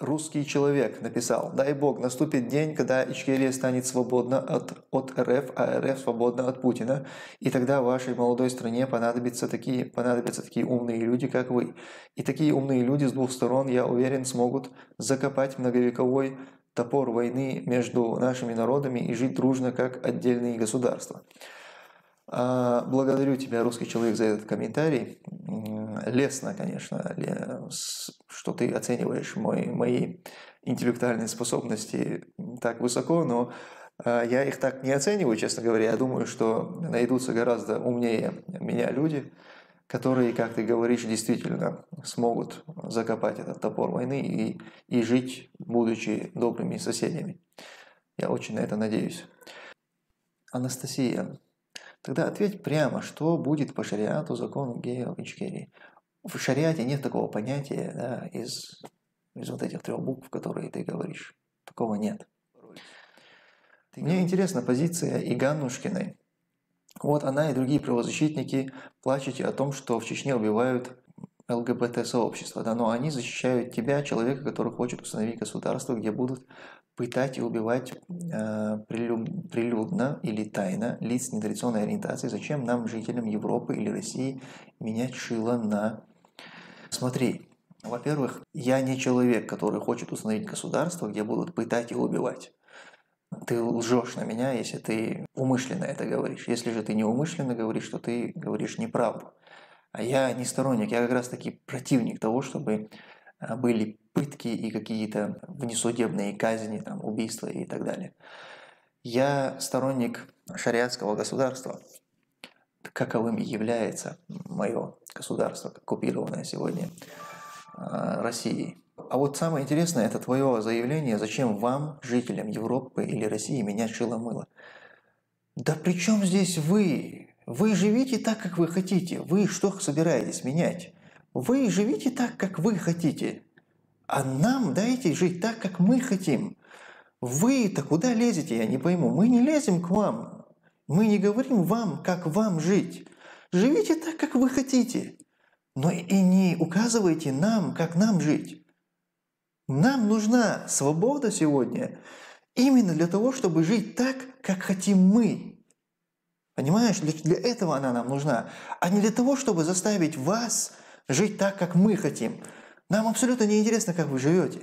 русский человек написал, дай бог, наступит день, когда Ичкерия станет свободна от, от РФ, а РФ свободна от Путина, и тогда вашей молодой стране понадобятся такие, понадобятся такие умные люди, как вы. И такие умные люди с двух сторон, я уверен, смогут закопать многовековой топор войны между нашими народами и жить дружно, как отдельные государства. А, благодарю тебя, русский человек, за этот комментарий. Лестно, конечно, что ты оцениваешь мой, мои интеллектуальные способности так высоко, но а, я их так не оцениваю, честно говоря. Я думаю, что найдутся гораздо умнее меня люди, которые, как ты говоришь, действительно смогут закопать этот топор войны и, и жить, будучи добрыми соседями. Я очень на это надеюсь. Анастасия, Тогда ответь прямо, что будет по шариату закону геев Ичкерии. В шариате нет такого понятия да, из, из вот этих трех букв, которые ты говоришь. Такого нет. Мне интересна позиция Иганушкиной. Вот она и другие правозащитники плачете о том, что в Чечне убивают ЛГБТ-сообщество, да, но они защищают тебя, человека, который хочет установить государство, где будут пытать и убивать э, прилюдно или тайно лиц нетрадиционной ориентации. Зачем нам, жителям Европы или России, менять шило на... Смотри, во-первых, я не человек, который хочет установить государство, где будут пытать и убивать. Ты лжешь на меня, если ты умышленно это говоришь. Если же ты не умышленно говоришь, то ты говоришь неправду. А я не сторонник, я как раз таки противник того, чтобы а, были пытки и какие-то внесудебные казни, там, убийства и так далее. Я сторонник шариатского государства, каковым и является мое государство, оккупированное сегодня а, Россией. А вот самое интересное – это твое заявление, зачем вам, жителям Европы или России, менять шило-мыло. Да при чем здесь вы? Вы живите так, как вы хотите. Вы что собираетесь менять? Вы живите так, как вы хотите, а нам дайте жить так, как мы хотим. Вы-то куда лезете, я не пойму. Мы не лезем к вам. Мы не говорим вам, как вам жить. Живите так, как вы хотите. Но и не указывайте нам, как нам жить. Нам нужна свобода сегодня именно для того, чтобы жить так, как хотим мы. Понимаешь, для, для этого она нам нужна, а не для того, чтобы заставить вас жить так, как мы хотим. Нам абсолютно не интересно, как вы живете.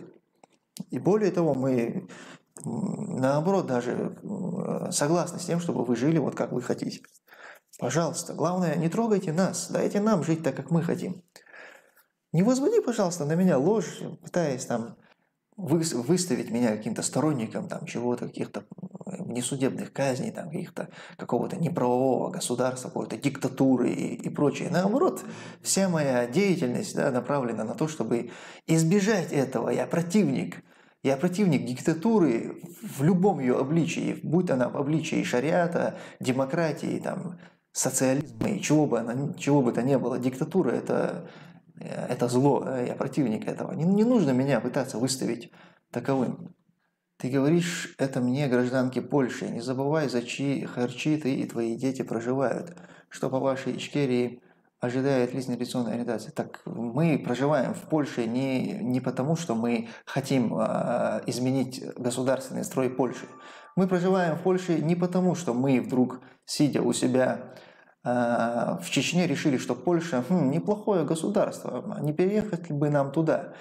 И более того, мы наоборот даже э, согласны с тем, чтобы вы жили вот как вы хотите. Пожалуйста, главное, не трогайте нас, дайте нам жить так, как мы хотим. Не возводи, пожалуйста, на меня ложь, пытаясь там выставить меня каким-то сторонником там чего-то, каких-то несудебных казней, там, каких-то какого-то неправового государства, какой-то диктатуры и, и прочее. Наоборот, вся моя деятельность да, направлена на то, чтобы избежать этого. Я противник. Я противник диктатуры в любом ее обличии, будь она в обличии шариата, демократии, там, социализма и чего бы, она, чего бы то ни было. Диктатура – это, это зло, я противник этого. Не, не нужно меня пытаться выставить таковым. Ты говоришь это мне, гражданке Польши, не забывай, за чьи харчи ты и твои дети проживают, что по вашей Ичкерии ожидает лиц нетрадиционной ориентации. Так мы проживаем в Польше не, не потому, что мы хотим э, изменить государственный строй Польши. Мы проживаем в Польше не потому, что мы вдруг, сидя у себя э, в Чечне, решили, что Польша хм, неплохое государство, не переехать бы нам туда.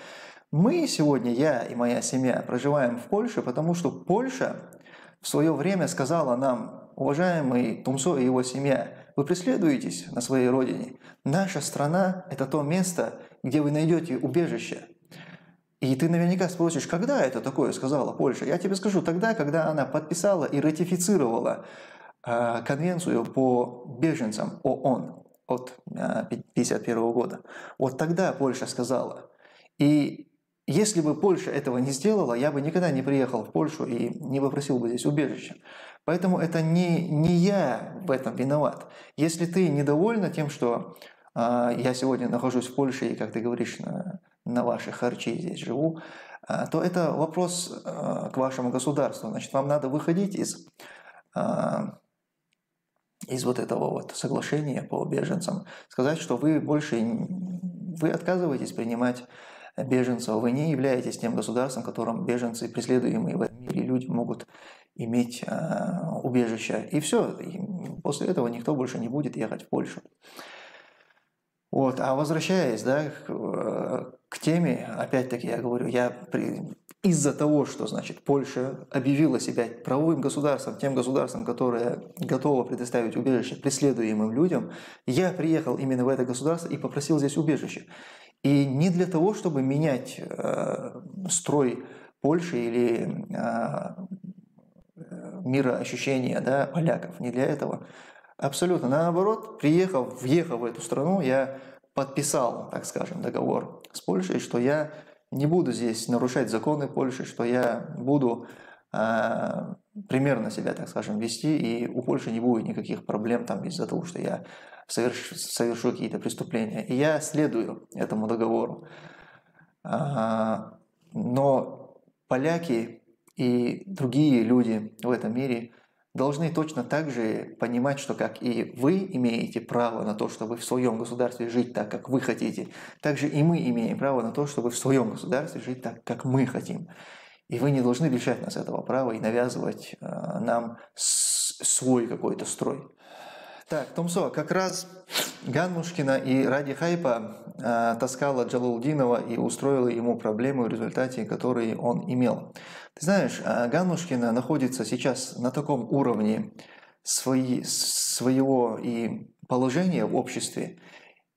Мы сегодня, я и моя семья, проживаем в Польше, потому что Польша в свое время сказала нам, уважаемый Тумсо и его семья, вы преследуетесь на своей родине. Наша страна – это то место, где вы найдете убежище. И ты наверняка спросишь, когда это такое сказала Польша? Я тебе скажу, тогда, когда она подписала и ратифицировала э, конвенцию по беженцам ООН от 1951 э, года. Вот тогда Польша сказала. И если бы Польша этого не сделала, я бы никогда не приехал в Польшу и не попросил бы здесь убежища. Поэтому это не, не я в этом виноват. Если ты недовольна тем, что э, я сегодня нахожусь в Польше и, как ты говоришь, на, на вашей харчи здесь живу, э, то это вопрос э, к вашему государству. Значит, вам надо выходить из, э, из вот этого вот соглашения по беженцам, сказать, что вы больше вы отказываетесь принимать беженцев, вы не являетесь тем государством, в котором беженцы, преследуемые в этом мире люди могут иметь э, убежище. И все, и после этого никто больше не будет ехать в Польшу. Вот, а возвращаясь да, к, э, к теме, опять-таки я говорю, я при, из-за того, что значит, Польша объявила себя правовым государством, тем государством, которое готово предоставить убежище преследуемым людям, я приехал именно в это государство и попросил здесь убежище. И не для того, чтобы менять э, строй Польши или э, мироощущения да, поляков, не для этого. Абсолютно наоборот, приехав, въехав в эту страну, я подписал, так скажем, договор с Польшей, что я не буду здесь нарушать законы Польши, что я буду э, примерно себя, так скажем, вести, и у Польши не будет никаких проблем там из-за того, что я соверш, совершу какие-то преступления. И я следую этому договору. А, но поляки и другие люди в этом мире – должны точно так же понимать, что как и вы имеете право на то, чтобы в своем государстве жить так, как вы хотите, так же и мы имеем право на то, чтобы в своем государстве жить так, как мы хотим. И вы не должны лишать нас этого права и навязывать э, нам свой какой-то строй. Так, Томсо, как раз Ганмушкина и ради хайпа э, таскала Джалалдинова и устроила ему проблемы, в результате которые он имел. Ты знаешь, а Ганушкина находится сейчас на таком уровне свои, своего и положения в обществе,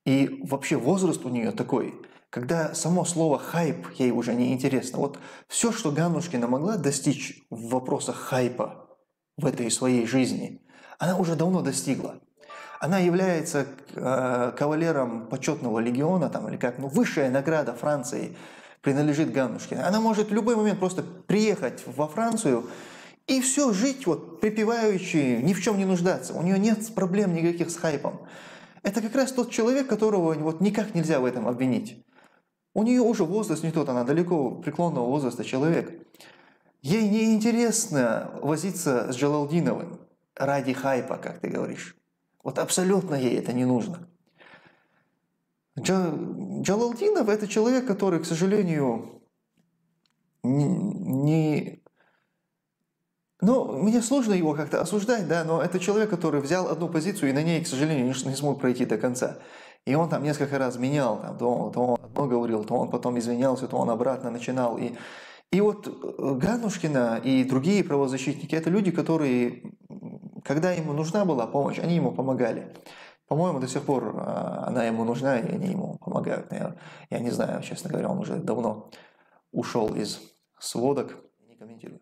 и вообще возраст у нее такой, когда само слово «хайп» ей уже не интересно. Вот все, что Ганушкина могла достичь в вопросах хайпа в этой своей жизни, она уже давно достигла. Она является э, кавалером почетного легиона, там, или как, ну, высшая награда Франции – принадлежит Ганушкиной. Она может в любой момент просто приехать во Францию и все, жить вот припеваючи, ни в чем не нуждаться. У нее нет проблем никаких с хайпом. Это как раз тот человек, которого вот никак нельзя в этом обвинить. У нее уже возраст не тот, она далеко преклонного возраста человек. Ей не интересно возиться с Джалалдиновым ради хайпа, как ты говоришь. Вот абсолютно ей это не нужно. Джалалдинов – это человек, который, к сожалению, не... Ну, мне сложно его как-то осуждать, да, но это человек, который взял одну позицию и на ней, к сожалению, не смог пройти до конца. И он там несколько раз менял, там, то, то он одно говорил, то он потом извинялся, то он обратно начинал. И, и вот э, Ганушкина и другие правозащитники – это люди, которые, когда ему нужна была помощь, они ему помогали. По-моему, до сих пор а, она ему нужна, и они ему помогают. Я, я не знаю, честно говоря, он уже давно ушел из сводок. Не комментирую.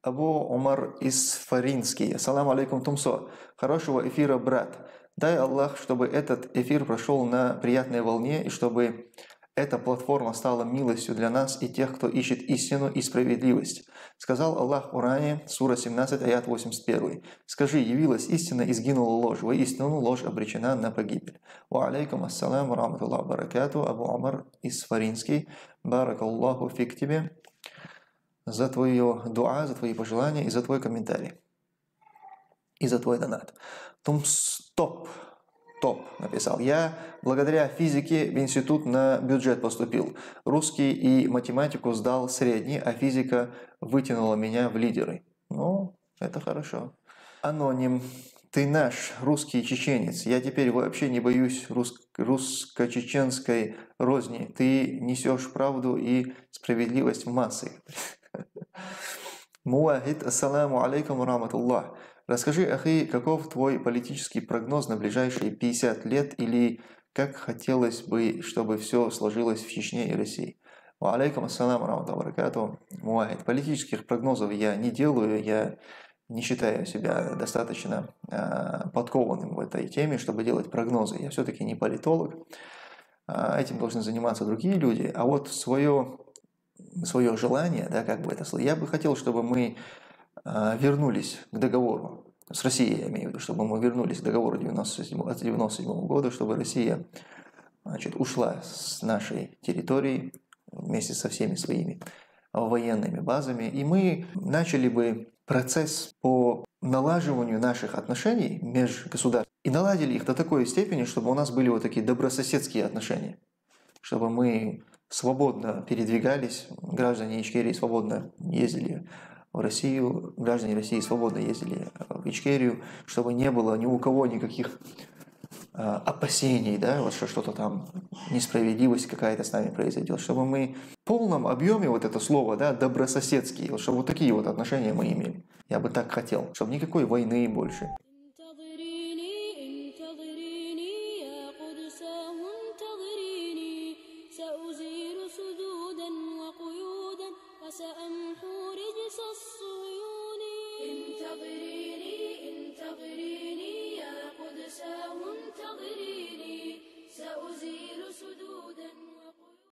Абу Умар Исфаринский. Ассаламу алейкум, Тумсо. Хорошего эфира, брат. Дай Аллах, чтобы этот эфир прошел на приятной волне, и чтобы эта платформа стала милостью для нас и тех, кто ищет истину и справедливость. Сказал Аллах в Уране, сура 17, аят 81. «Скажи, явилась истина и сгинула ложь, воистину ложь обречена на погибель». Ва алейкум ассалам раматуллах баракату, Абу Амар Исфаринский, баракаллаху фиг тебе за твое дуа, за твои пожелания и за твой комментарий. И за твой донат. Тум стоп топ написал. Я благодаря физике в институт на бюджет поступил. Русский и математику сдал средний, а физика вытянула меня в лидеры. Ну, это хорошо. Аноним. Ты наш русский чеченец. Я теперь вообще не боюсь рус... русско-чеченской розни. Ты несешь правду и справедливость в массы. Муахид, ассаламу алейкум раматуллах. Расскажи, Ахи, каков твой политический прогноз на ближайшие 50 лет или как хотелось бы, чтобы все сложилось в Чечне и России? Алейкум ассалам рамату Муахид. Политических прогнозов я не делаю, я не считаю себя достаточно э, подкованным в этой теме, чтобы делать прогнозы. Я все-таки не политолог. Э, этим должны заниматься другие люди. А вот свое, свое желание, да, как бы это я бы хотел, чтобы мы а, вернулись к договору, с Россией я имею в виду, чтобы мы вернулись к договору 97, 97 года, чтобы Россия значит, ушла с нашей территории вместе со всеми своими военными базами, и мы начали бы процесс по налаживанию наших отношений между государствами и наладили их до такой степени, чтобы у нас были вот такие добрососедские отношения, чтобы мы свободно передвигались, граждане Ичкерии свободно ездили в Россию, граждане России свободно ездили в Ичкерию, чтобы не было ни у кого никаких а, опасений, да, вот что что-то там несправедливость какая-то с нами произойдет, чтобы мы в полном объеме вот это слово, да, добрососедские, чтобы вот такие вот отношения мы имели. Я бы так хотел, чтобы никакой войны больше.